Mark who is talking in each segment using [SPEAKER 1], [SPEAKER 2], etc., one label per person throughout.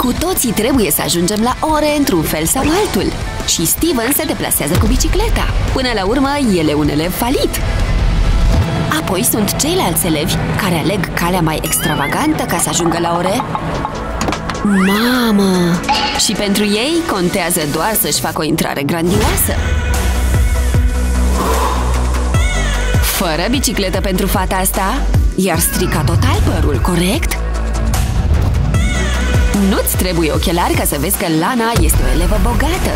[SPEAKER 1] Cu toții trebuie să ajungem la ore într-un fel sau altul. Și Steven se deplasează cu bicicleta. Până la urmă, el e un elev falit. Apoi sunt ceilalți elevi care aleg calea mai extravagantă ca să ajungă la ore. Mamă! Și pentru ei contează doar să-și facă o intrare grandioasă. Fără bicicletă pentru fata asta, iar strica total părul, corect? Nu-ți trebuie ochelari ca să vezi că Lana este o elevă bogată.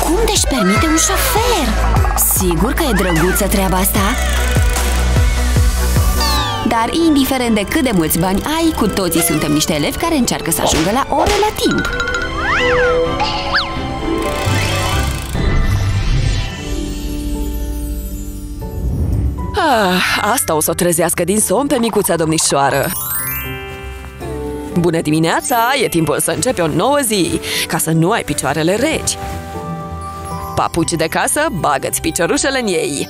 [SPEAKER 1] Cum te-și permite un șofer? Sigur că e drăguță treaba asta? Dar indiferent de cât de mulți bani ai, cu toții suntem niște elevi care încearcă să ajungă la ore la timp.
[SPEAKER 2] Ah, asta o să o trezească din somn pe micuța domnișoară. Bună dimineața! E timpul să începe o nouă zi, ca să nu ai picioarele reci. Papuci de casă, bagă-ți piciorușele în ei.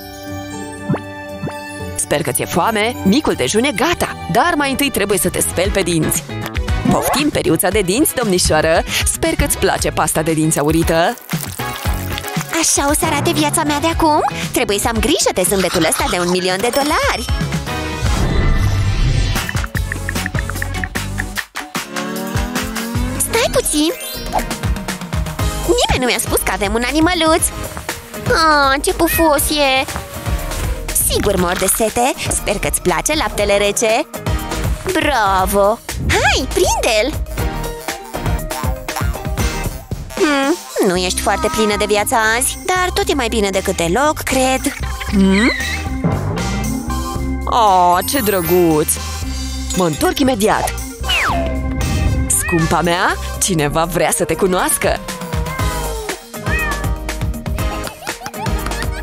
[SPEAKER 2] Sper că ți-e foame, micul dejun e gata, dar mai întâi trebuie să te speli pe dinți. Poftim periuța de dinți, domnișoară! Sper că-ți place pasta de dinți aurită!
[SPEAKER 3] Așa o să arate viața mea de acum? Trebuie să am grijă de zâmbetul ăsta de un milion de dolari Stai puțin! Nimeni nu mi-a spus că avem un animăluț Ah, ce pufos e! Sigur mor de sete Sper că-ți place laptele rece Bravo! Hai, prinde-l! Hmm, nu ești foarte plină de viață azi, dar tot e mai bine decât deloc, cred
[SPEAKER 2] Hmm? Oh, ce drăguț! Mă întorc imediat! Scumpa mea, cineva vrea să te cunoască!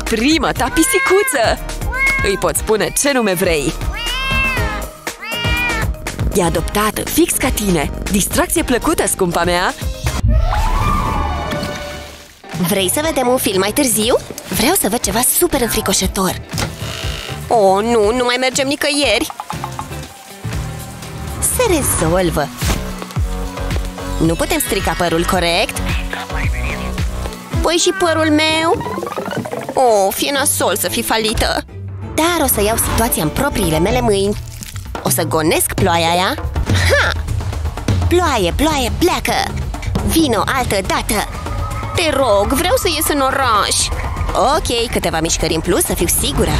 [SPEAKER 2] Prima ta pisicuță! Îi poți spune ce nume vrei! E adoptată, fix ca tine! Distracție plăcută, scumpa mea!
[SPEAKER 3] Vrei să vedem un film mai târziu? Vreau să văd ceva super înfricoșător Oh, nu, nu mai mergem nicăieri Se rezolvă Nu putem strica părul corect? Păi și părul meu? Oh, fie nasol să fi falită Dar o să iau situația în propriile mele mâini O să gonesc ploaia aia Ha! Ploaie, ploaie, pleacă! Vino altă dată! Te rog, vreau să ies în oraș. Ok, câteva mișcări în plus să fiu sigură.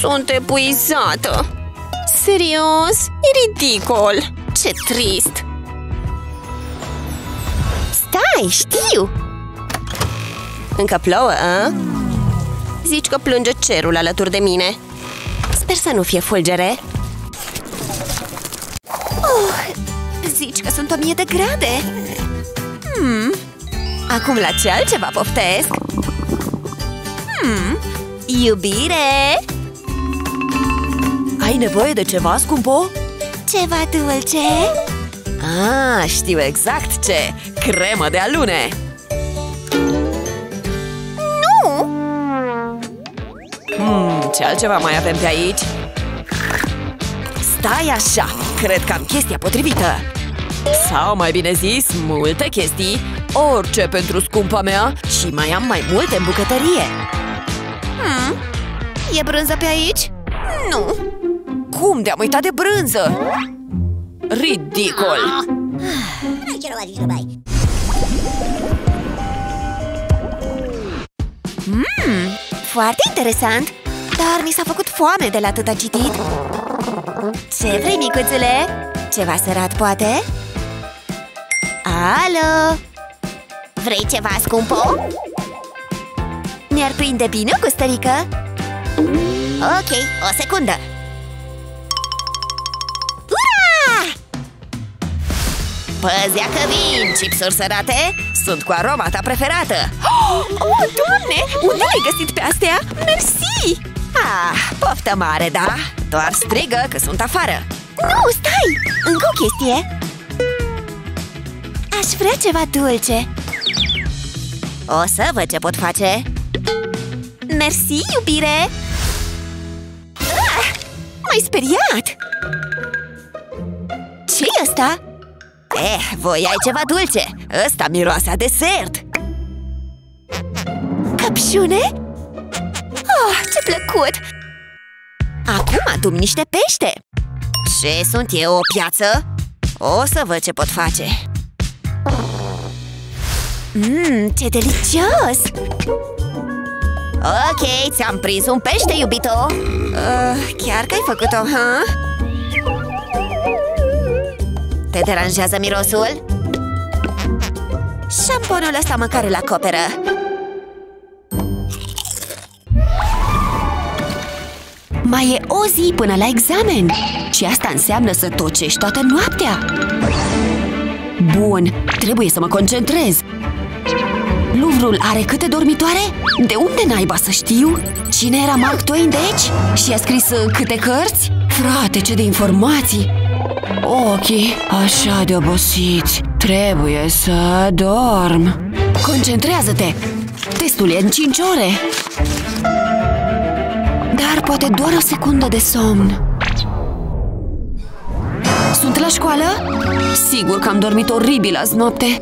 [SPEAKER 3] Sunt epuizată. Serios? E ridicol. Ce trist. Stai, știu. Încă plouă, a? Zici că plânge cerul alături de mine. Sper să nu fie fulgere Zici că sunt o mie de grade Hmm Acum la ce altceva poftesc? Hmm Iubire
[SPEAKER 2] Ai nevoie de ceva, scumpo?
[SPEAKER 3] Ceva dulce?
[SPEAKER 2] Ah, știu exact ce! Cremă de alune!
[SPEAKER 3] Nu!
[SPEAKER 2] Hmm, ce altceva mai avem pe aici? Stai așa! Cred că am chestia potrivită! Sau, mai bine zis, multe chestii Orice pentru scumpa mea Și mai am mai multe în bucătărie
[SPEAKER 3] Hmm. E brânză pe aici? Nu
[SPEAKER 2] Cum de-am uitat de brânză? Ridicol!
[SPEAKER 3] Hmm, foarte interesant Dar mi s-a făcut foame de la atâta citit Ce vrei, micuțule? Ceva sărat, poate? Alo! Vrei ceva, scumpo? Mi-ar prinde bine o gustărică? Ok, o secundă Ura! Păzea că vin, chipsuri sărate Sunt cu aroma ta preferată Oh, oh doamne! Unde ai găsit pe astea? Mersi! Ah, poftă mare, da? Doar strigă că sunt afară Nu, stai! Încă o chestie Aș vrea ceva dulce O să văd ce pot face Mersi, iubire M-ai speriat! ce e ăsta?
[SPEAKER 2] Eh, voi ai ceva dulce Ăsta miroase a desert
[SPEAKER 3] Căpșune? Oh, ce plăcut! Acum adum niște pește
[SPEAKER 2] Ce sunt eu, o piață? O să văd ce pot face
[SPEAKER 3] Mmm, ce delicios!
[SPEAKER 2] Ok, ți-am prins un pește, iubito
[SPEAKER 3] uh, Chiar că ai făcut-o, ha?
[SPEAKER 2] Te deranjează mirosul?
[SPEAKER 3] Șamponul ăsta măcar îl acoperă Mai e o zi până la examen Și asta înseamnă să tocești toată noaptea Bun, trebuie să mă concentrez Luvrul are câte dormitoare? De unde naiba să știu? Cine era Mark Twain, deci? Și a scris uh, câte cărți? Frate, ce de informații! Ochii așa de obosiți Trebuie să dorm Concentrează-te! Testul e în 5 ore Dar poate doar o secundă de somn Sunt la școală? Sigur că am dormit oribil azi noapte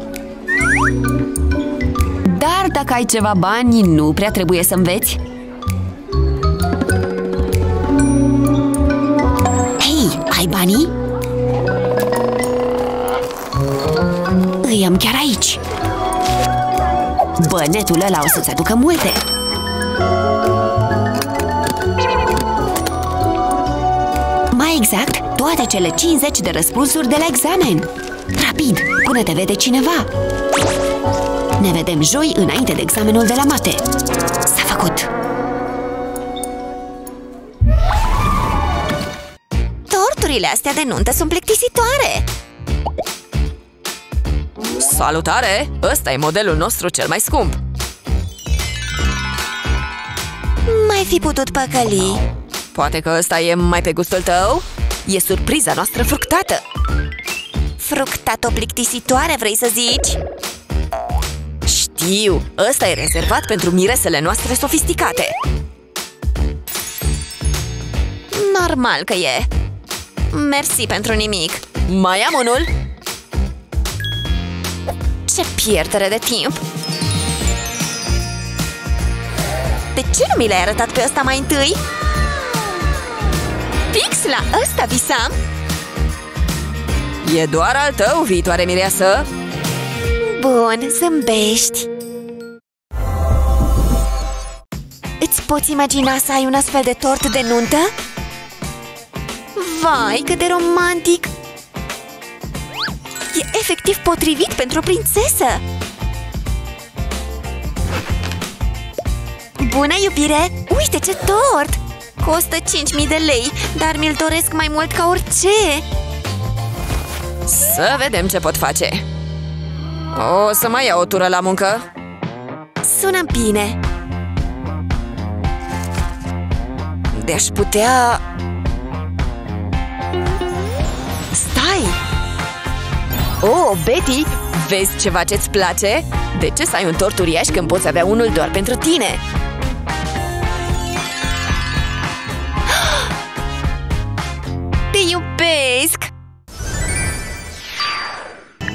[SPEAKER 3] Dar dacă ai ceva bani, nu prea trebuie să înveți Hei, ai banii? Îi am chiar aici Bănetul ăla o să-ți aducă multe Mai exact, toate cele 50 de răspunsuri de la examen Rapid, până te vede cineva Ne vedem joi înainte de examenul de la mate S-a făcut! Torturile astea de nuntă sunt plictisitoare
[SPEAKER 2] Salutare! Ăsta e modelul nostru cel mai scump
[SPEAKER 3] Mai fi putut păcăli
[SPEAKER 2] Poate că ăsta e mai pe gustul tău? E surpriza noastră fructată
[SPEAKER 3] Fructato plictisitoare, vrei să zici?
[SPEAKER 2] Știu, ăsta e rezervat pentru miresele noastre sofisticate
[SPEAKER 3] Normal că e Mersi pentru nimic
[SPEAKER 2] Mai am unul?
[SPEAKER 3] Ce pierdere de timp! De ce nu mi l-ai arătat pe ăsta mai întâi? Fix la ăsta visam!
[SPEAKER 2] E doar al tău, viitoare mireasă!
[SPEAKER 3] Bun, zâmbești! Îți poți imagina să ai un astfel de tort de nuntă? Vai, cât de romantic! E efectiv potrivit pentru o prințesă! Bună, iubire! Uite ce tort! Costă 5.000 de lei, dar mi-l doresc mai mult ca orice!
[SPEAKER 2] Să vedem ce pot face! O să mai iau o tură la muncă?
[SPEAKER 3] Sună bine!
[SPEAKER 2] De-aș putea... Stai! Oh, Betty! Vezi ceva ce-ți place? De ce să ai un tort uriaș când poți avea unul doar pentru tine?
[SPEAKER 3] Te iubesc!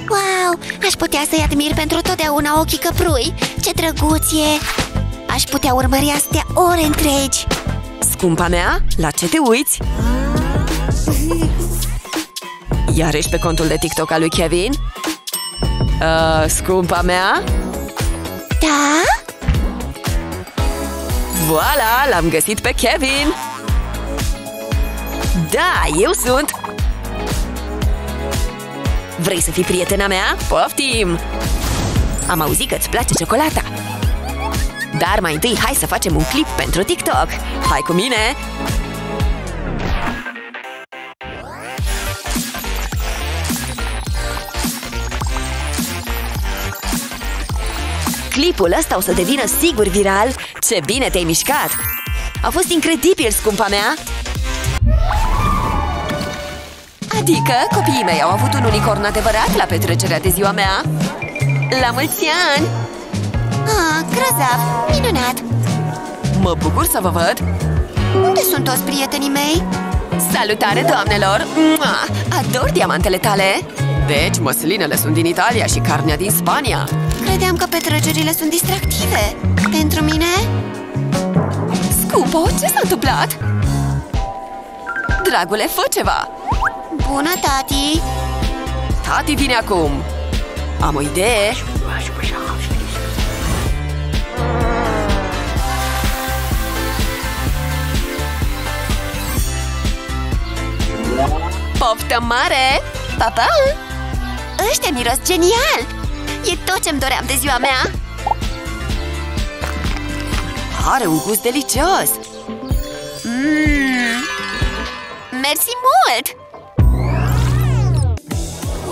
[SPEAKER 3] Wow! Aș putea să-i admir pentru totdeauna ochii căprui! Ce drăguț e! Aș putea urmări astea ore întregi!
[SPEAKER 2] Scumpa mea, la ce te uiți? Iar ești pe contul de TikTok al lui Kevin? Uh, scumpa mea?
[SPEAKER 3] Da?
[SPEAKER 2] Voila, l-am găsit pe Kevin! Da, eu sunt! Vrei să fii prietena mea? Poftim! Am auzit că îți place ciocolata! Dar mai întâi hai să facem un clip pentru TikTok! Hai cu mine! Clipul ăsta o să devină sigur viral! Ce bine te-ai mișcat! A fost incredibil, scumpa mea! Adică copiii mei au avut un unicorn adevărat la petrecerea de ziua mea? La mulți ani!
[SPEAKER 3] Ah, grozav! Minunat!
[SPEAKER 2] Mă bucur să vă văd!
[SPEAKER 3] Unde sunt toți prietenii mei?
[SPEAKER 2] Salutare, doamnelor! Mua! Ador diamantele tale! Deci, măslinele sunt din Italia și carnea din Spania
[SPEAKER 3] Credeam că petrecerile sunt distractive Pentru mine?
[SPEAKER 2] Scumpo, ce s-a întâmplat? Dragule, fă ceva!
[SPEAKER 3] Bună, tati!
[SPEAKER 2] Tati vine acum! Am o idee! Poftă mare!
[SPEAKER 3] Pa, pa! Ăștia miros genial! E tot ce-mi doream de ziua mea!
[SPEAKER 2] Are un gust delicios!
[SPEAKER 3] Mmm! Mersi mult!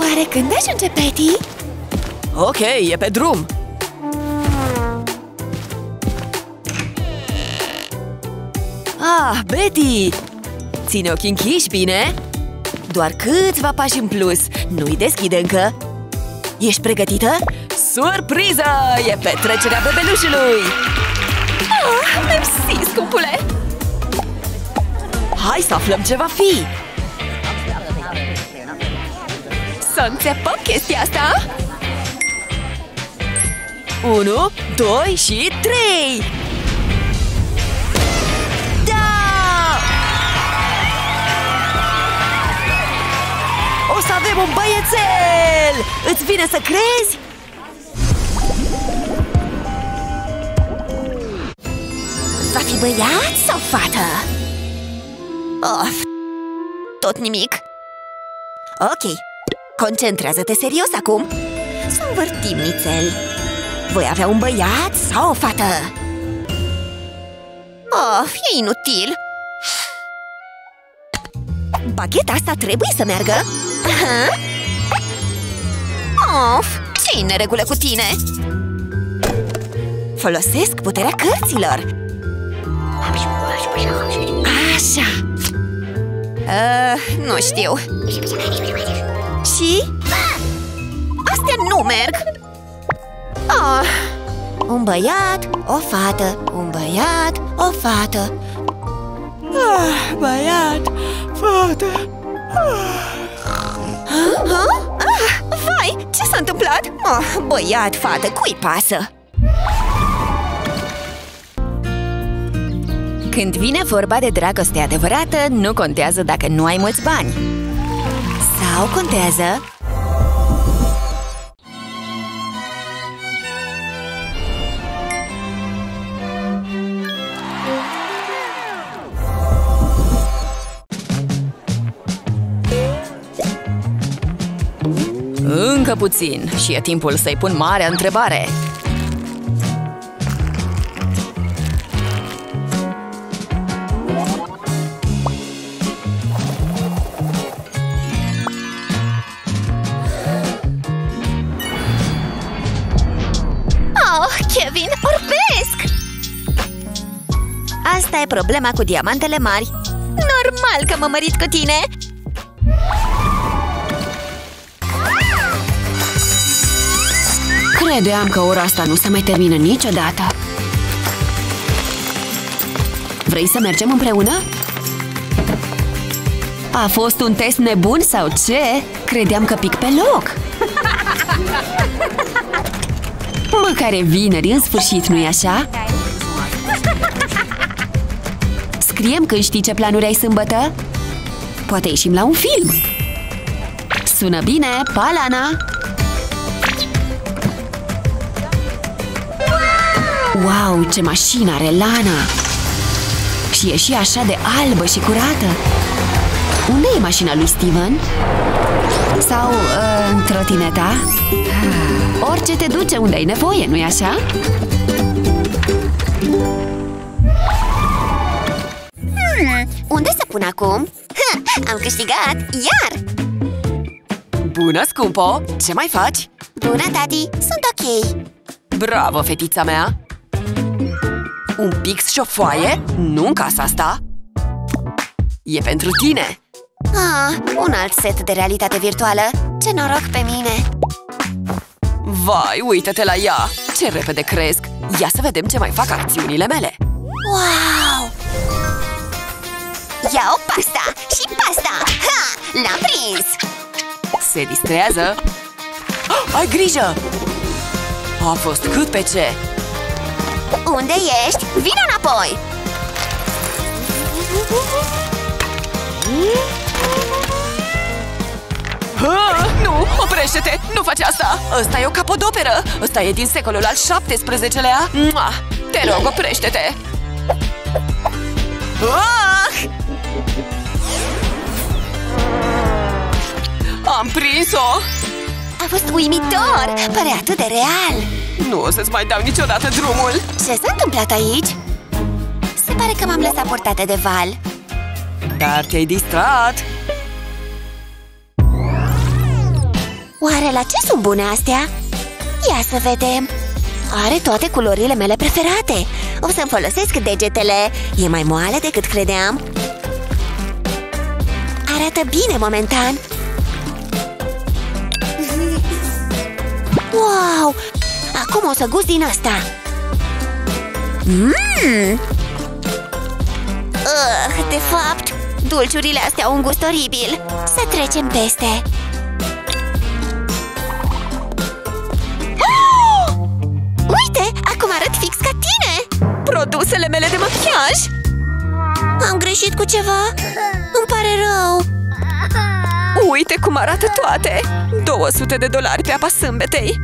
[SPEAKER 3] Oare când ajunge Betty?
[SPEAKER 2] Ok, e pe drum! Ah, Betty! Ține ochii închiși, bine? Doar câțiva pași în plus. Nu-i deschide încă. Ești pregătită? Surpriză! E petrecerea bebelușului!
[SPEAKER 1] Ah, mersi, scumpule!
[SPEAKER 2] Hai să aflăm ce va fi!
[SPEAKER 1] Să înțepăm chestia asta?
[SPEAKER 2] 1, 2 și 3! Da! O să avem un băiețel! Îți vine să crezi?
[SPEAKER 3] Va fi băiat sau fată? Of, tot nimic Ok, concentrează-te serios acum. Să învârtim nițel. Voi avea un băiat sau o fată? Of, e inutil. Bagheta asta trebuie să meargă. Aha. Of, ce neregulă cu tine? Folosesc puterea cărților. Așa. Uh, Nu știu Și? Astea nu merg oh, Un băiat, o fată Un băiat, o fată
[SPEAKER 2] Ah, băiat, fată
[SPEAKER 3] Ha? Ah, vai, ce s-a întâmplat? Oh, băiat, fată, cui pasă?
[SPEAKER 1] Când vine vorba de dragoste adevărată, nu contează dacă nu ai mulți bani.
[SPEAKER 3] Sau contează
[SPEAKER 1] Încă puțin și e timpul să-i pun marea întrebare.
[SPEAKER 3] Problema cu diamantele mari Normal că m-am mărit cu tine
[SPEAKER 1] Credeam că ora asta nu se mai termină niciodată. Vrei să mergem împreună? A fost un test nebun sau ce? Credeam că pic pe loc. Măcar e vineri, în sfârșit, nu-i așa? Scriem când știi ce planuri ai sâmbătă? Poate ieșim la un film. Sună bine, pa, Lana! Wow, ce mașină are Lana! Și e și așa de albă și curată! Unde e mașina lui Steven? Sau uh, trotineta? Orice te duce unde ai nevoie, nu-i așa?
[SPEAKER 3] Unde să pun acum? Ha, am câștigat, iar!
[SPEAKER 2] Bună, scumpo! Ce mai faci?
[SPEAKER 3] Bună, tati, sunt ok
[SPEAKER 2] Bravo, fetița mea! Un pix și o foaie? Nu în casa asta! E pentru tine!
[SPEAKER 3] ah, Un alt set de realitate virtuală Ce noroc pe mine
[SPEAKER 2] Vai, uită-te la ea! Ce repede cresc! Ia să vedem ce mai fac acțiunile mele!
[SPEAKER 3] Wow! Ia Iau pasta și pasta Ha! L-am prins!
[SPEAKER 2] Se distrează oh, Ai grijă! A fost cât pe ce!
[SPEAKER 3] Unde ești? Vino înapoi!
[SPEAKER 2] Ah, nu! Oprește-te! Nu faci asta! Ăsta e o capodoperă! Ăsta e din secolul al XVII-lea! Mua! Te rog, oprește-te! Ah! Am prins-o!
[SPEAKER 3] A fost uimitor! Părea atât de real!
[SPEAKER 2] Nu o să-ți mai dau niciodată drumul!
[SPEAKER 3] Ce s-a întâmplat aici? Se pare că m-am lăsat portată de val
[SPEAKER 2] Dar te-ai distrat!
[SPEAKER 3] Oare la ce sunt bune astea? Ia să vedem! Are toate culorile mele preferate! O să-mi folosesc degetele! E mai moale decât credeam! Arată bine momentan! Wow! Acum o să gust din asta! Mmm! Uh, de fapt, dulciurile astea au un gust oribil! Să trecem peste! Uite, acum arăt fix ca tine!
[SPEAKER 2] Produsele mele de machiaj!
[SPEAKER 3] Am greșit cu ceva? Îmi pare rău!
[SPEAKER 2] Uite cum arată toate! 200 de dolari pe apa sâmbetei!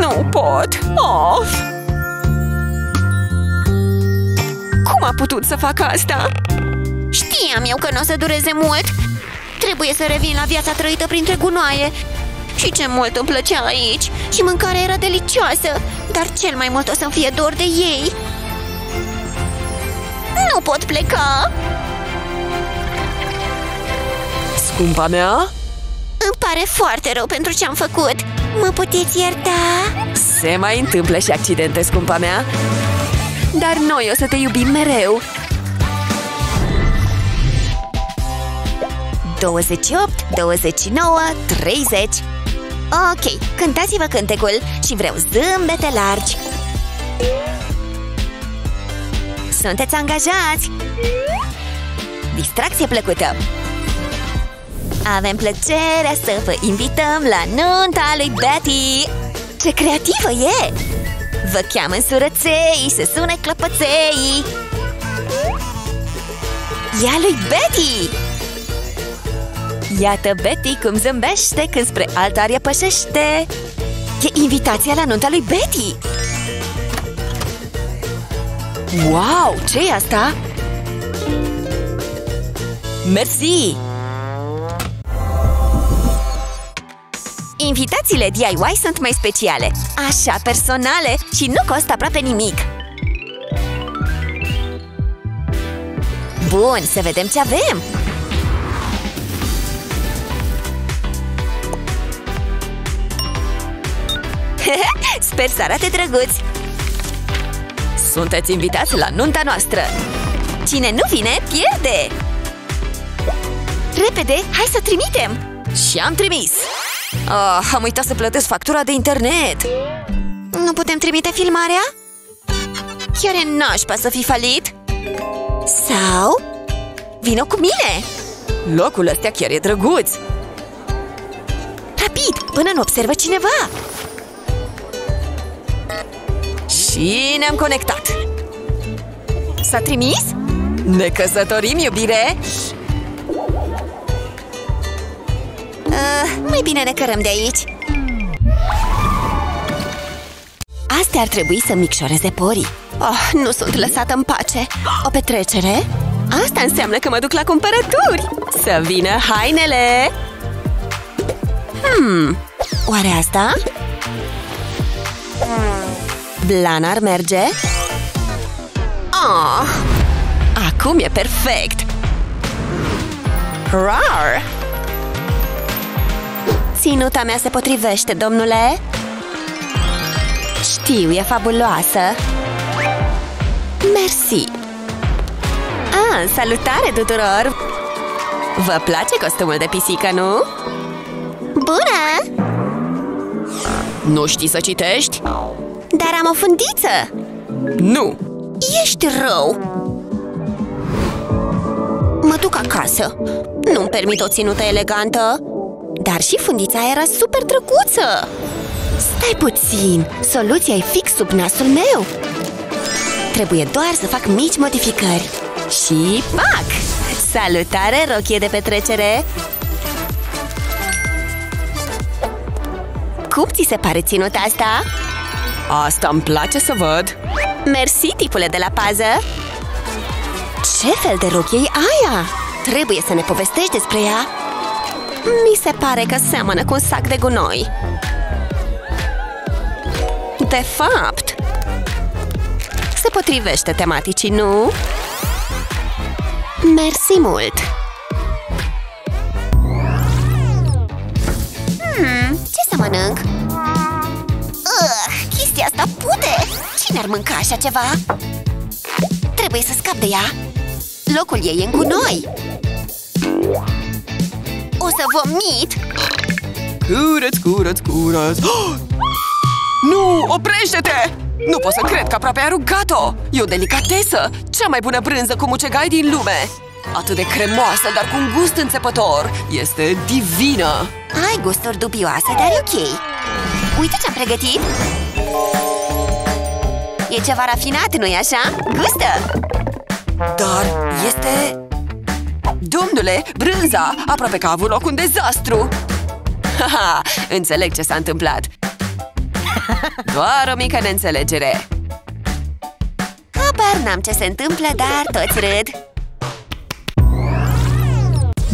[SPEAKER 2] Nu pot! Of! Cum a putut să facă asta?
[SPEAKER 3] Știam eu că nu o să dureze mult! Trebuie să revin la viața trăită printre gunoaie! Și ce mult îmi plăcea aici! Și mâncarea era delicioasă! Dar cel mai mult o să-mi fie dor de ei! Nu pot pleca!
[SPEAKER 2] Scumpa mea?
[SPEAKER 3] Îmi pare foarte rău pentru ce am făcut! Mă puteți ierta?
[SPEAKER 2] Se mai întâmplă și accidente, scumpa mea Dar noi o să te iubim mereu
[SPEAKER 3] 28, 29, 30 Ok, cântați-vă cântecul și vreau zâmbete largi Sunteți angajați! Distracție plăcută! Avem plăcerea să vă invităm la nunta lui Betty! Ce creativă e! Vă cheamă în surăței, se sune clăpăței! Ea lui Betty! Iată Betty cum zâmbește când spre altar pășește! E invitația la nunta lui Betty!
[SPEAKER 2] Wow, ce e asta? Mersi!
[SPEAKER 3] Invitațiile DIY sunt mai speciale, așa personale și nu costă aproape nimic. Bun, să vedem ce avem! Sper să arate drăguți!
[SPEAKER 2] Sunteți invitați la nunta noastră!
[SPEAKER 3] Cine nu vine, pierde! Repede, hai să trimitem!
[SPEAKER 2] Și am trimis! Oh, am uitat să plătesc factura de internet!
[SPEAKER 3] Nu putem trimite filmarea? Chiar e nașpa să fi falit? Sau? Vino cu mine!
[SPEAKER 2] Locul ăsta chiar e drăguț!
[SPEAKER 3] Rapid, până nu observă cineva!
[SPEAKER 2] Și ne-am conectat!
[SPEAKER 3] S-a trimis?
[SPEAKER 2] Ne căsătorim, iubire!
[SPEAKER 3] Uh, mai bine ne cărăm de aici Astea ar trebui să micșoreze porii Oh, nu sunt lăsată în pace O petrecere? Asta înseamnă că mă duc la cumpărături
[SPEAKER 2] Să vină hainele!
[SPEAKER 3] Hmm, oare asta? Blan ar merge? Oh, acum e perfect! Rar! Ținuta mea se potrivește, domnule? Știu, e fabuloasă! Mersi! Ah, salutare tuturor! Vă place costumul de pisică, nu? Bună!
[SPEAKER 2] Nu știi să citești?
[SPEAKER 3] Dar am o fundiță!
[SPEAKER 2] Nu!
[SPEAKER 3] Ești rău! Mă duc acasă Nu-mi permit o ținută elegantă Dar și fundița era super drăguță Stai puțin, soluția e fix sub nasul meu Trebuie doar să fac mici modificări Și fac! Salutare, rochie de petrecere! Cum ți se pare ținut asta?
[SPEAKER 2] Asta îmi place să văd
[SPEAKER 3] Mersi, tipule de la pază! Ce fel de rochie e aia? Trebuie să ne povestești despre ea Mi se pare că seamănă cu un sac de gunoi De fapt Se potrivește tematicii, nu? Mersi mult! Hmm, ce să mănânc? Ugh, chestia asta pute! Cine ar mânca așa ceva? Trebuie să scap de ea! Locul ei e în gunoi! O să vomit!
[SPEAKER 2] Curăț, curăț, curăț oh! Nu, oprește-te! Nu pot să cred că aproape ai rugat-o! E o delicatesă! Cea mai bună brânză cu mucegai din lume! Atât de cremoasă, dar cu un gust înțepător! Este divină!
[SPEAKER 3] Ai gusturi dubioase, dar e ok! Uite ce-am pregătit! E ceva rafinat, nu-i așa? Gustă!
[SPEAKER 2] Dar este... Domnule, brânza! Aproape că a avut loc un dezastru! Haha, înțeleg ce s-a întâmplat! Doar o mică neînțelegere!
[SPEAKER 3] Habar n-am ce se întâmplă, dar toți râd!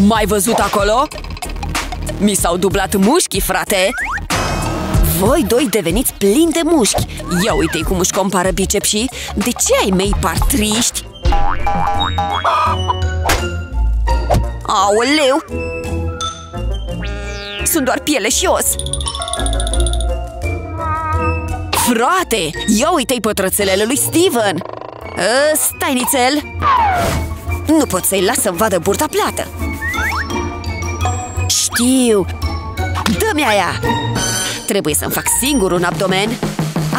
[SPEAKER 2] Mai văzut acolo? Mi s-au dublat mușchii, frate! Voi doi deveniți plini de mușchi! Ia uite-i cum își compară bicepsii! De ce ai mei par triști? Aoleu! Sunt doar piele și os! Frate, ia uite-i pătrățelele lui Steven! Ă, stai nițel! Nu pot să-i las să vadă burta plată! Știu! Dă-mi aia! Trebuie să-mi fac singur un abdomen!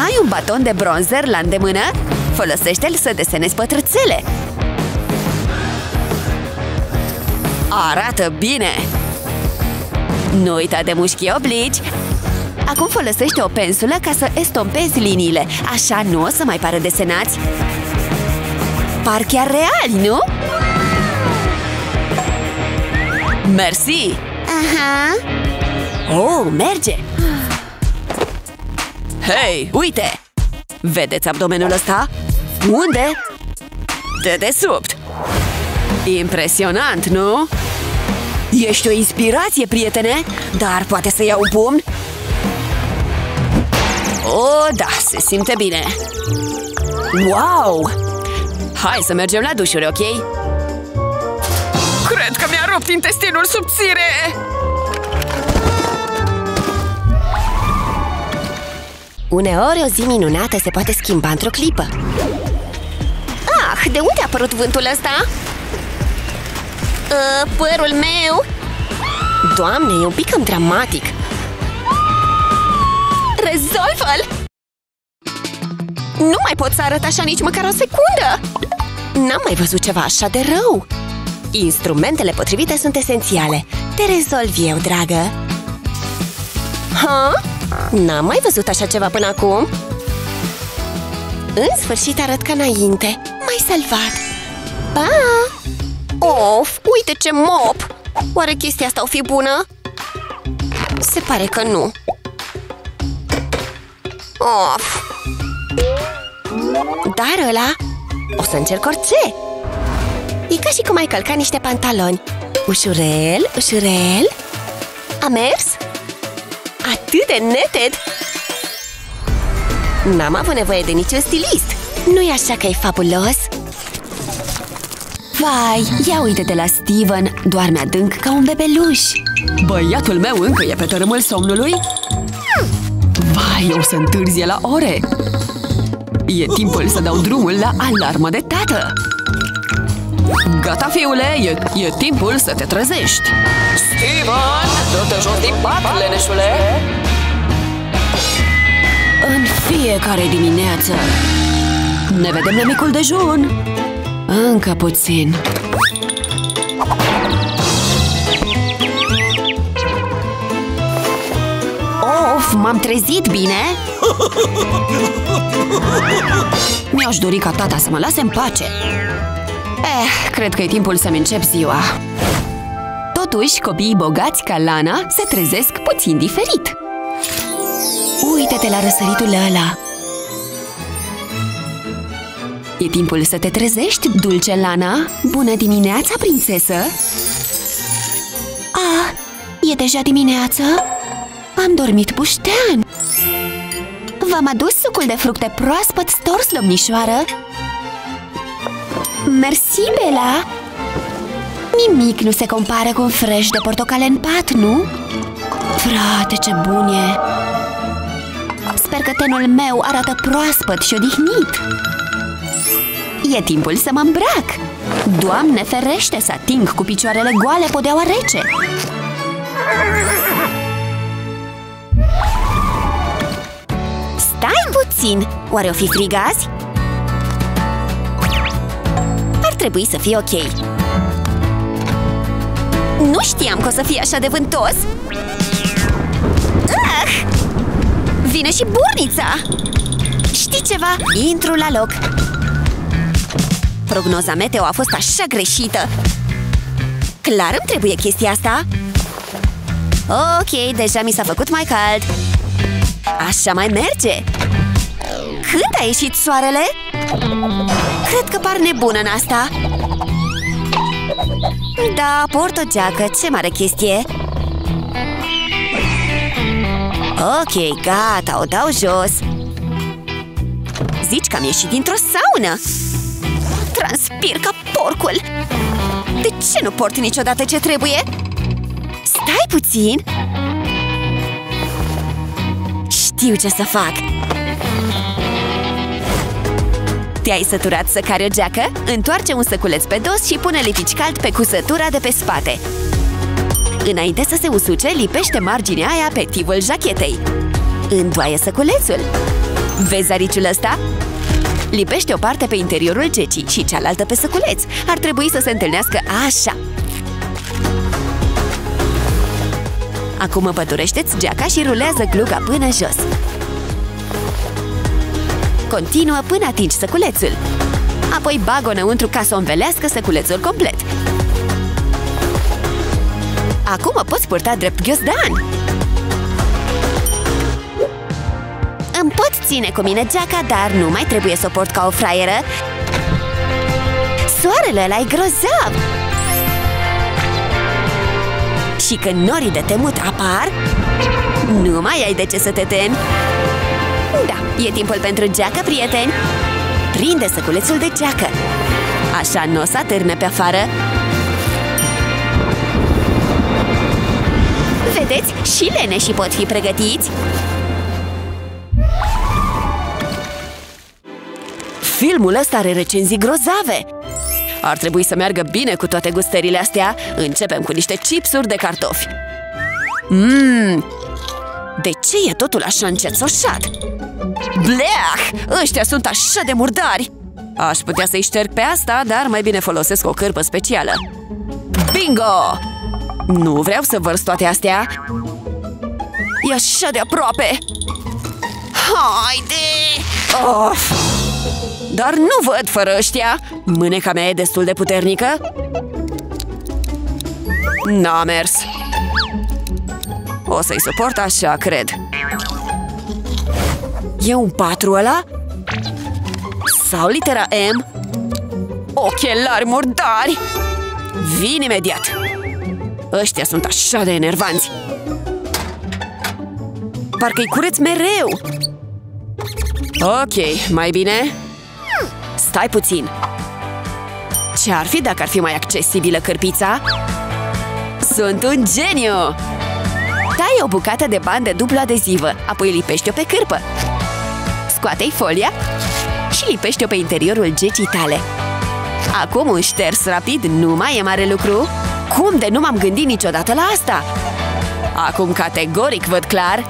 [SPEAKER 2] Ai un baton de bronzer la îndemână? Folosește-l să desenezi pătrățele! Arată bine! Nu uita de mușchi oblici! Acum folosește o pensulă ca să estompezi liniile Așa nu o să mai pară desenați Par chiar reali, nu? Mersi!
[SPEAKER 3] Aha!
[SPEAKER 2] Oh, merge! Hei, uite! Vedeți abdomenul ăsta? Unde? Dedesubt! Impresionant, nu? Ești o inspirație, prietene, dar poate să iau un pumn? Oh, da, se simte bine! Wow! Hai să mergem la dușuri, ok? Cred că mi-a rupt intestinul subțire!
[SPEAKER 3] Uneori o zi minunată se poate schimba într-o clipă Ah, de unde a apărut vântul ăsta? Uh, părul meu? Doamne, e un pic cam dramatic Rezolvă-l! Nu mai pot să arăt așa nici măcar o secundă! N-am mai văzut ceva așa de rău! Instrumentele potrivite sunt esențiale Te rezolv eu, dragă Ha? N-am mai văzut așa ceva până acum În sfârșit arăt ca înainte M-ai salvat Pa! Of, uite ce mop! Oare chestia asta o fi bună? Se pare că nu Of! Dar ăla o să încerc orice E ca și cum ai călca niște pantaloni Ușurel, ușurel A mers? Atât de neted N-am avut nevoie de niciun stilist Nu-i așa că e fabulos?
[SPEAKER 1] Vai, ia uite-te la Steven, doarme adânc ca un bebeluș
[SPEAKER 2] Băiatul meu încă e pe tărâmul somnului? Vai, o să întârzie la ore! E timpul să dau drumul la alarmă de tată! Gata, fiule, e, e timpul să te trezești! Steven, dă-te jos din pat, leneșule!
[SPEAKER 1] În fiecare dimineață Ne vedem la micul dejun Încă puțin. Of, m-am trezit bine? Mi-aș dori ca tata să mă lase în pace. Eh, cred că e timpul să-mi încep ziua. Totuși, copiii bogați ca Lana se trezesc puțin diferit. Uită-te la răsăritul ăla E timpul să te trezești, dulce Lana Bună dimineața, prințesă Ah, e deja dimineață? Am dormit puștean V-am adus sucul de fructe proaspăt stors, domnișoară Mersi, Bela Nimic nu se compară cu un fresh de portocale în pat, nu? Frate, ce bun e! Sper că tenul meu arată proaspăt și odihnit E timpul să mă îmbrac Doamne ferește să ating cu picioarele goale podeaua rece
[SPEAKER 3] Stai puțin! Oare o fi frig azi? Ar trebui să fie ok Nu știam că o să fie așa de vântos ah! Vine și burnița! Știi ceva? Intru la loc Prognoza meteo a fost așa greșită. Clar îmi trebuie chestia asta. Ok, deja mi s-a făcut mai cald. Așa mai merge. Când a ieșit soarele? Cred că par nebună în asta. Da, port o geacă, ce mare chestie. Ok, gata, o dau jos. Zici că am ieșit dintr-o saună Transpir ca porcul De ce nu port niciodată ce trebuie? Stai puțin Știu ce să fac Te-ai săturat să cari o geacă? Întoarce un săculeț pe dos și pune lipici cald pe cusătura de pe spate Înainte să se usuce, lipește marginea aia pe tivul jachetei Întoaie săculețul Vezi ariciul ăsta? Lipește o parte pe interiorul gecii și cealaltă pe săculeț. Ar trebui să se întâlnească așa. Acum împăturește-ți geaca și rulează gluga până jos. Continuă până atingi săculețul. Apoi bag-o înăuntru ca să o învelească săculețul complet. Acum o poți purta drept ghiozdan ține cu mine geaca, dar nu mai trebuie să o port ca o fraieră. Soarele ăla e grozav! Și când norii de temut apar, nu mai ai de ce să te temi. Da, e timpul pentru geacă, prieteni. Prinde săculețul de geacă. Așa nu o să atârne pe afară. Vedeți, și leneșii pot fi pregătiți
[SPEAKER 2] Filmul ăsta are recenzii grozave! Ar trebui să meargă bine cu toate gustările astea. Începem cu niște chipsuri de cartofi. Mmm! De ce e totul așa încețoșat? Bleah! Ăștia sunt așa de murdari! Aș putea să-i șterg pe asta, dar mai bine folosesc o cârpă specială. Bingo! Nu vreau să vărs toate astea. E așa de aproape! Haide! Of! Dar nu văd fără ăștia! Mâneca mea e destul de puternică? N-a mers! O să-i suport așa, cred. E un patru ăla? Sau litera M? Ochelari murdari! Vin imediat! Ăștia sunt așa de enervanți! Parcă-i cureț mereu! Ok, mai bine Stai puțin! Ce-ar fi dacă ar fi mai accesibilă cărpița? Sunt un geniu! Tai o bucată de bandă dublu adezivă, apoi lipește-o pe cârpă. Scoate-i folia și lipește-o pe interiorul gecii tale. Acum un șters rapid nu mai e mare lucru? Cum de nu m-am gândit niciodată la asta? Acum categoric văd clar